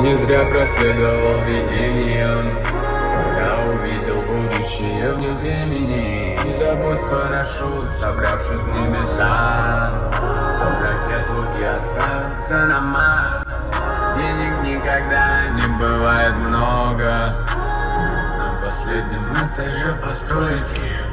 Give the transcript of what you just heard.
Не зря проследовал видением. Я увидел будущее вне времени. Не забудь парашют, собравшись в небеса. Сам ракету и отправился на Марс. Денег никогда не бывает много. На последнем этаже постройки.